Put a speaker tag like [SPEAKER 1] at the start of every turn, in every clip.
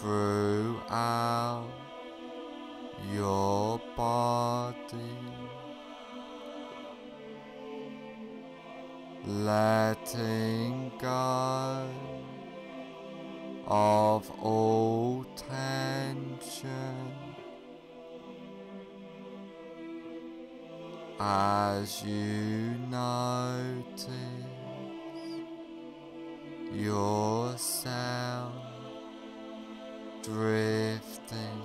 [SPEAKER 1] throughout your body, letting go of all tension. As you notice yourself drifting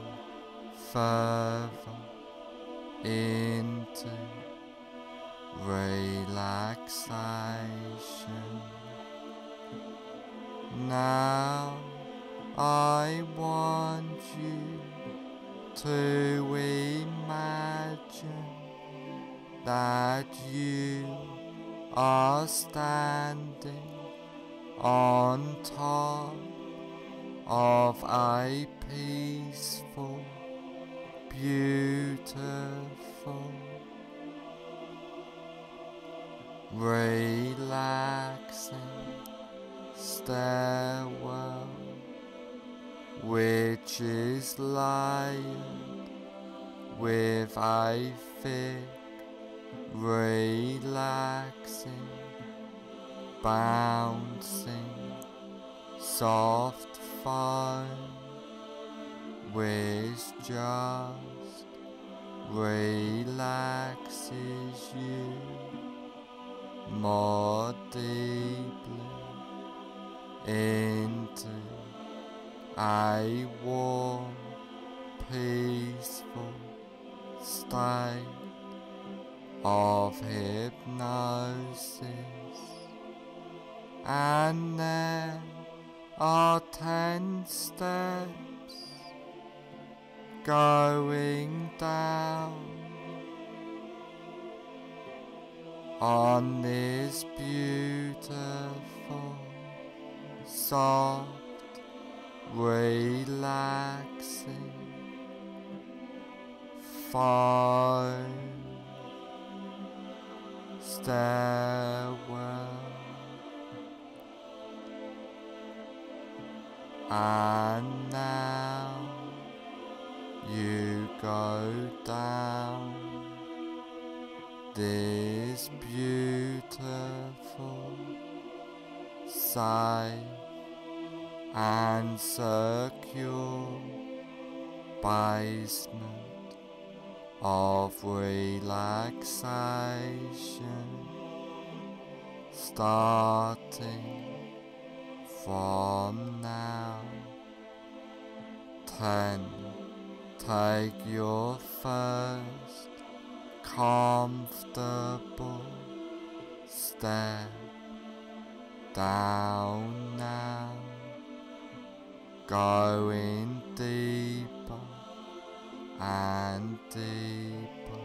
[SPEAKER 1] further into relaxation. Now I want you to imagine that you are standing on top of a peaceful, beautiful, relaxing stairwell which is layered with a thick relaxing, bouncing, soft foam which just relaxes you more deeply into a warm, peaceful state of hypnosis, and there are ten steps going down on this beautiful, soft, relaxing fine stairwell and now you go down this beautiful safe and secure basement of relaxation starting from now. Ten, take your first comfortable step down now, going deeper and deeper.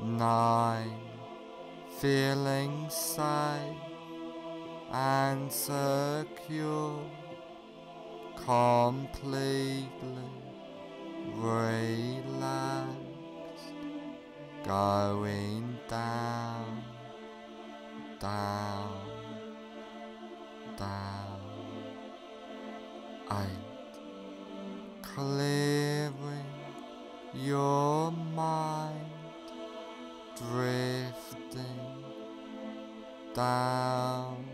[SPEAKER 1] Nine, feeling safe and secure, completely relaxed, going down, down, down. Eight, clearing your mind, drifting down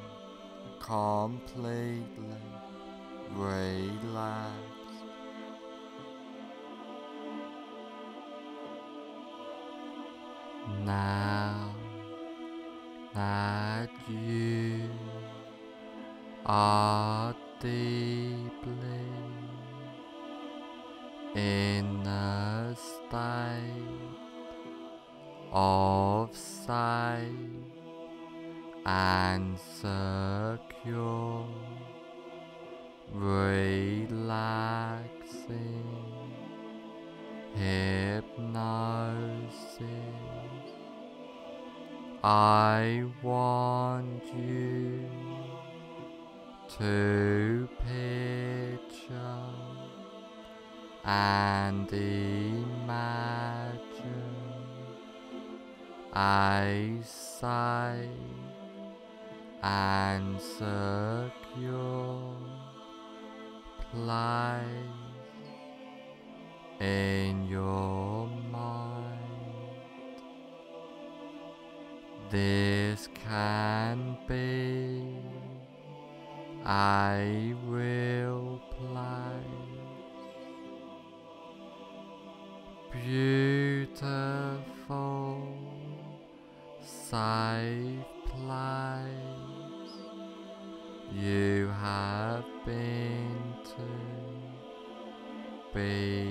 [SPEAKER 1] completely relaxed. Now that you are deeply in a state of safe and secure, relaxing hypnosis. I want you to picture and imagine a safe and secure place in your mind. This can be a real place, beautiful, safe place you have been to before.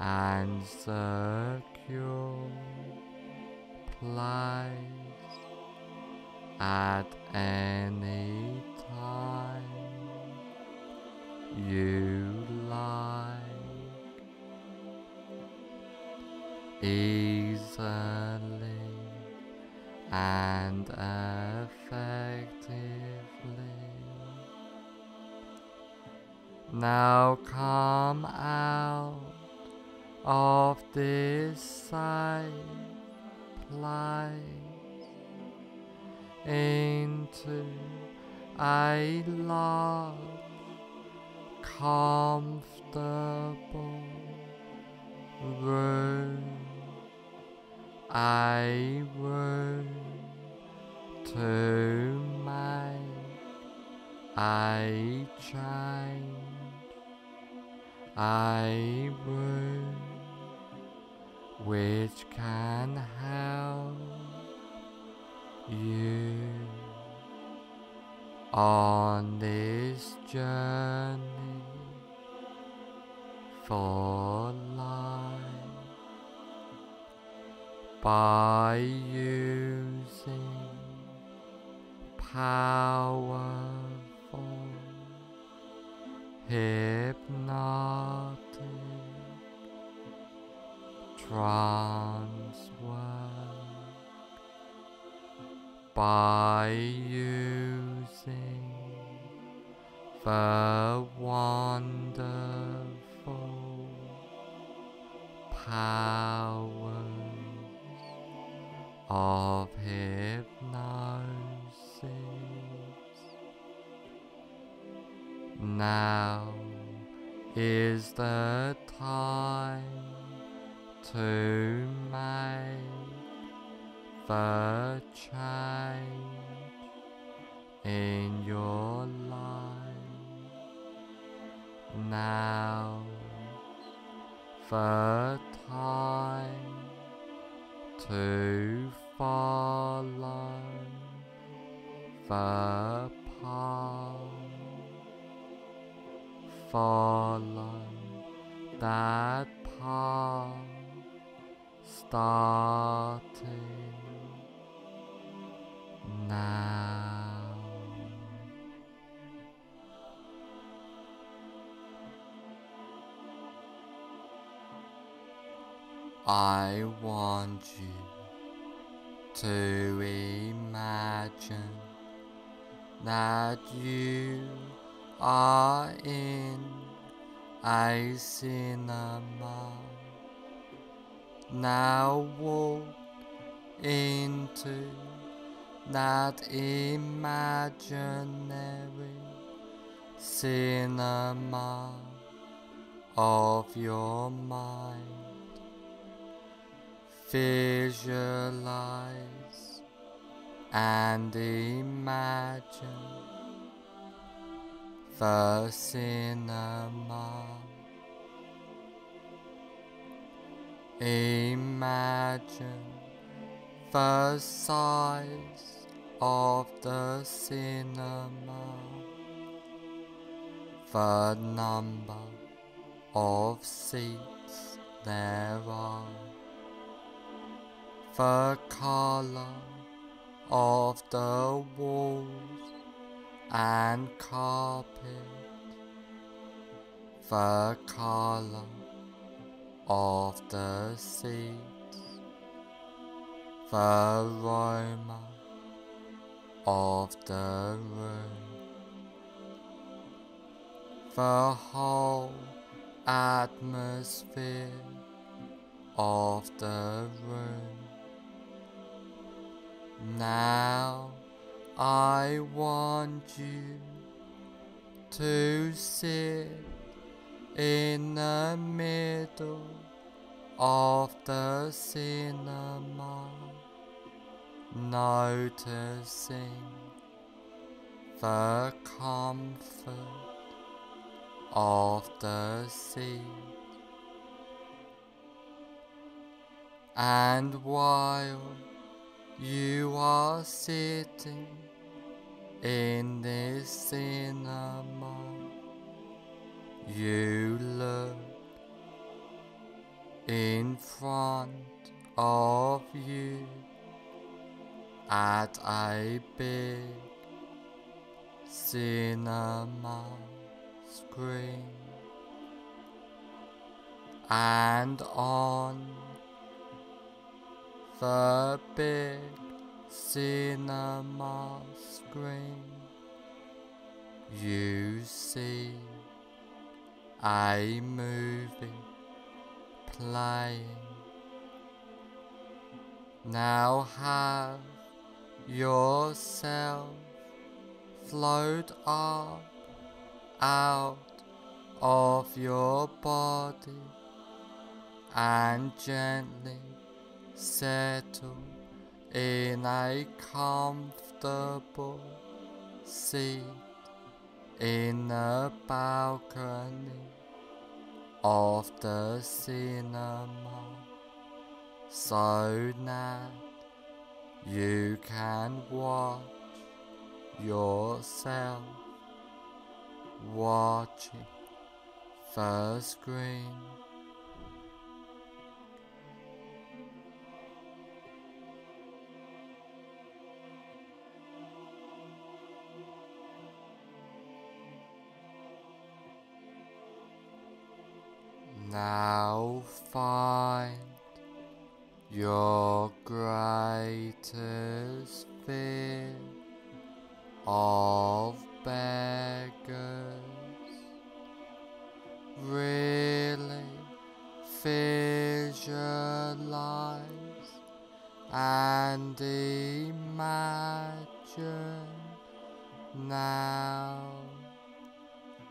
[SPEAKER 1] and secure place at any time you like easily and effectively. Now come out of this safe place into a large, comfortable room, I room to my a change, I room which can help you on this journey for life by using powerful hypnotic trance by using the wonderful powers of hypnosis. Now is the to make the change in your life. Now the time to follow the path. Follow that path starting now. I want you to imagine that you are in a cinema. Now walk into that imaginary cinema of your mind. Visualize and imagine the cinema. Imagine the size of the cinema, the number of seats there are, the color of the walls and carpet, the color of the seats, the aroma of the room, the whole atmosphere of the room. Now I want you to sit in the of the cinema, noticing the comfort of the seat. And while you are sitting in this cinema, you look in front of you. At a big cinema screen. And on the big cinema screen you see a movie playing. Now have yourself float up out of your body and gently settle in a comfortable seat in the balcony of the cinema so that you can watch yourself watching the screen. Now find your greatest fear of beggars. Really visualize and imagine now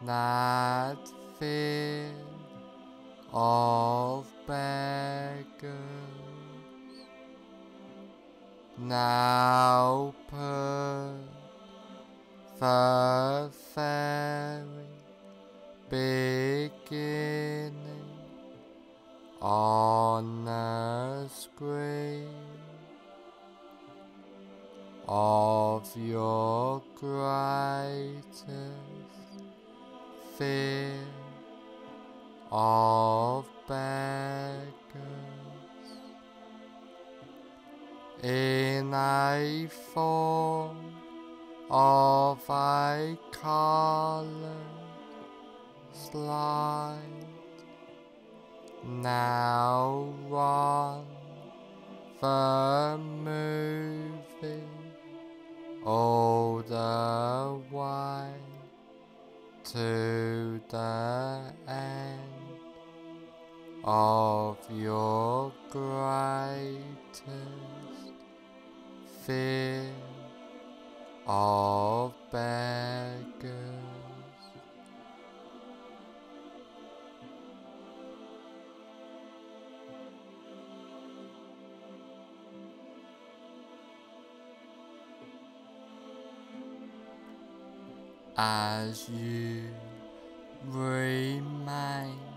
[SPEAKER 1] that fear of beggars. Now put the very beginning on the screen of your greatest fear of beggars in a form of a colored slide. Now run the movie all the way to the end of your greatest fear of beggars. As you remain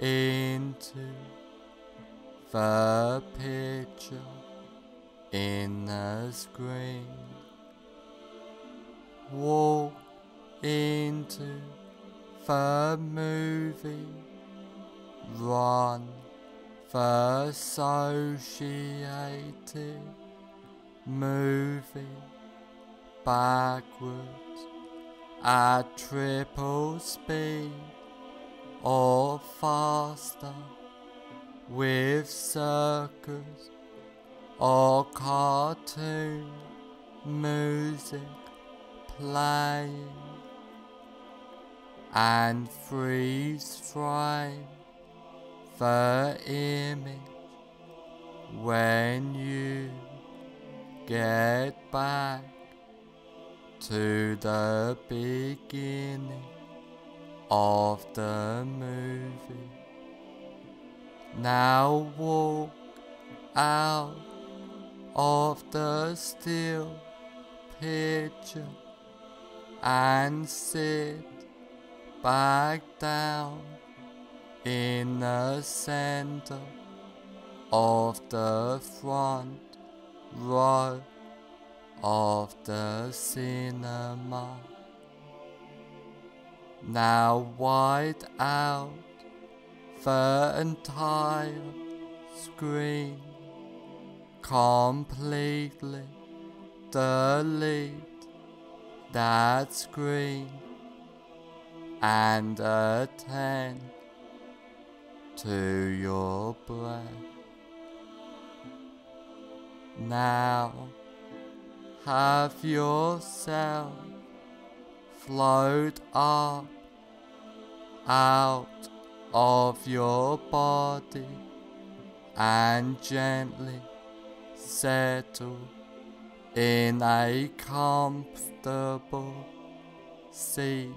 [SPEAKER 1] into the picture in the screen. Walk into the movie. Run the associated movie backwards at triple speed or faster with circus or cartoon music playing and freeze frame the image when you get back to the beginning of the movie. Now walk out of the still picture and sit back down in the center of the front row of the cinema. Now wide out the entire screen, completely delete that screen and attend to your breath. Now have yourself float up out of your body and gently settle in a comfortable seat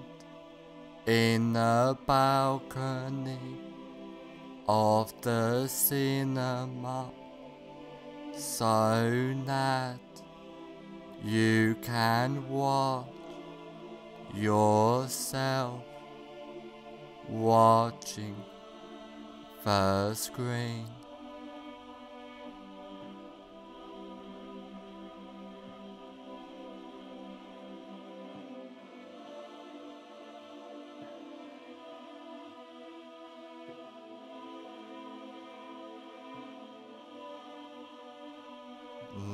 [SPEAKER 1] in the balcony of the cinema so that you can watch yourself watching the screen.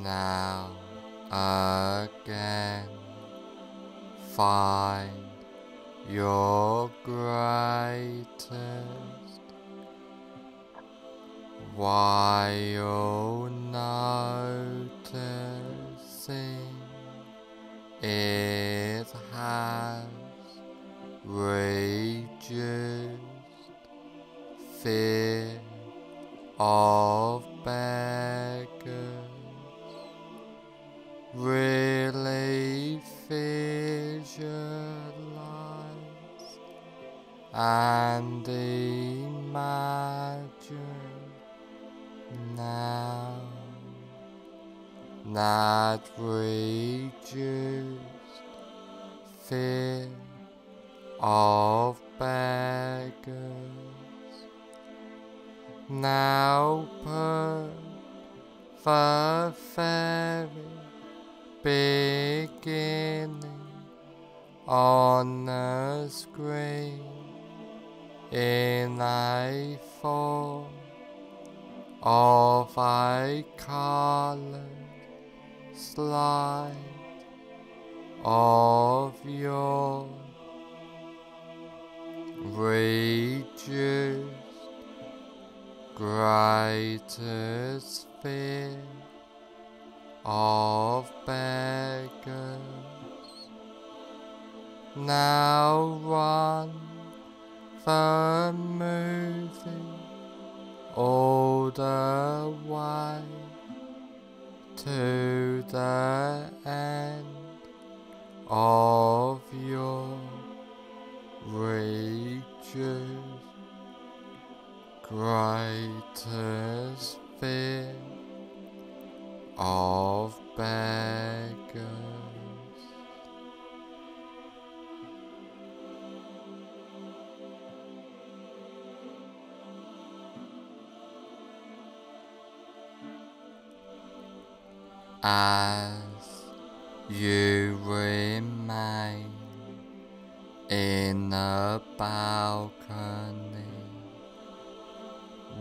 [SPEAKER 1] Now again, find now put the very beginning on the screen. In a form of a colored slide of your reduced greater sphere of beggars. Now run the movie all the way to the end of your reaches greatest fear of beggars. As you remain in the balcony,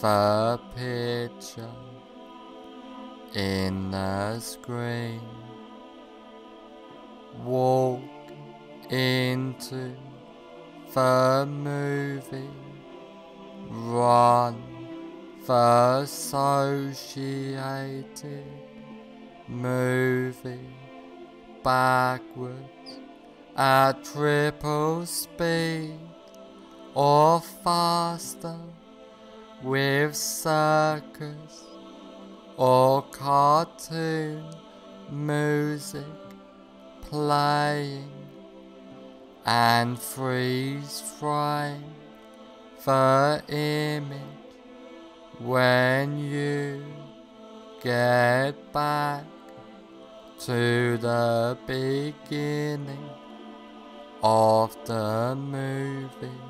[SPEAKER 1] the picture in the screen. Walk into the movie. Run the associated movie backwards at triple speed or faster with circus or cartoon music playing and freeze frame the image when you get back to the beginning of the movie.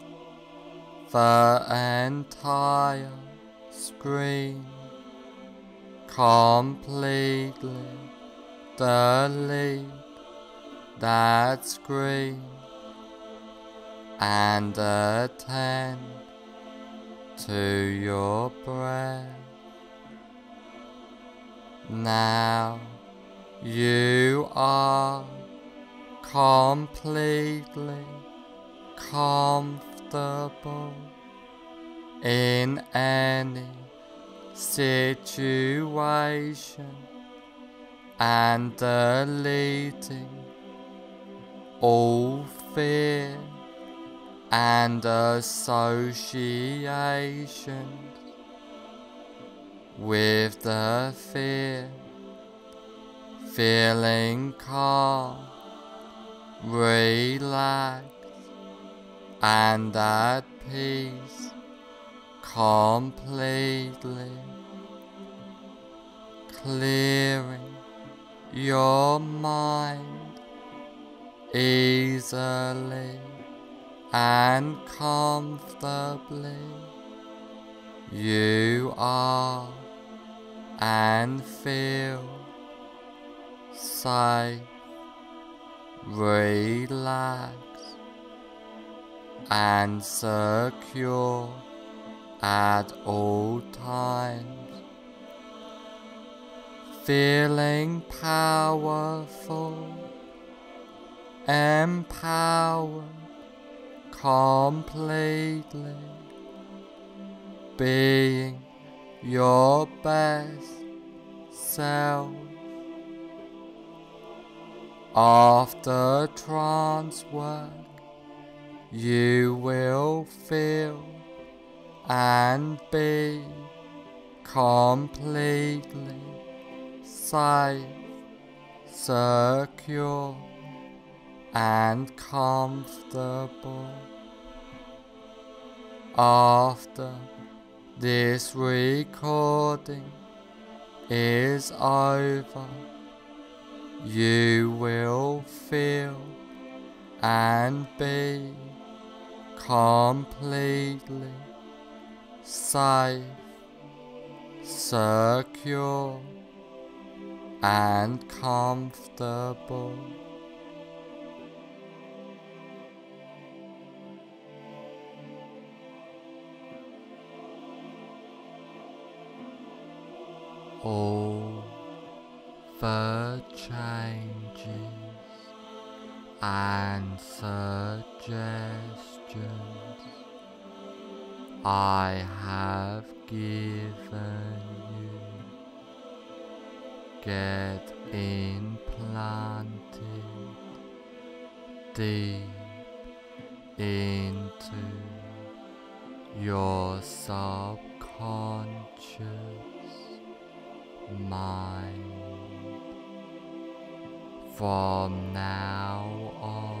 [SPEAKER 1] the entire screen completely delete that screen and attend to your breath. Now you are completely comfortable in any situation and deleting all fear and associations with the fear, feeling calm, relaxed, and at peace completely, clearing your mind easily and comfortably. You are and feel safe, relaxed, and secure at all times. Feeling powerful, empowered completely, being your best self. After trance work, you will feel and be completely safe, secure, and comfortable. After this recording is over, you will feel and be completely safe, secure, and comfortable. All the changes and suggestions I have given you. Get implanted deep into your subconscious mind. From now on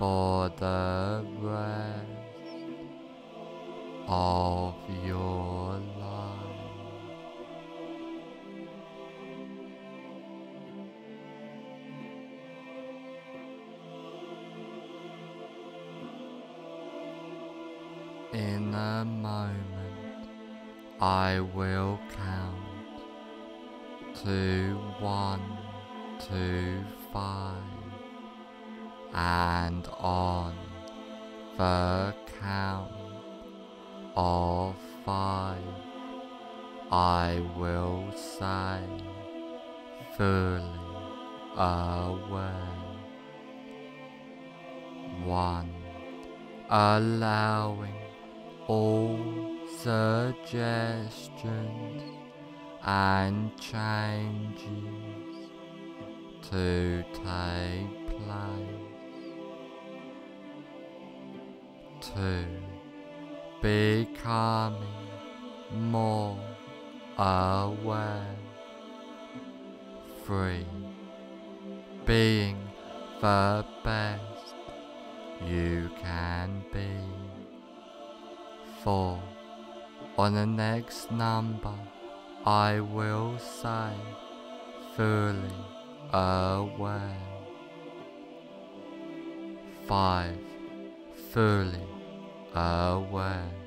[SPEAKER 1] for the rest of your life. In a moment, I will count to one, two, five, and on the count of five, I will say fully aware. One, allowing all suggestions and changes to take place. Two, becoming more aware. Three, being the best you can be. Four, on the next number, I will say fully aware. Five, fully aware.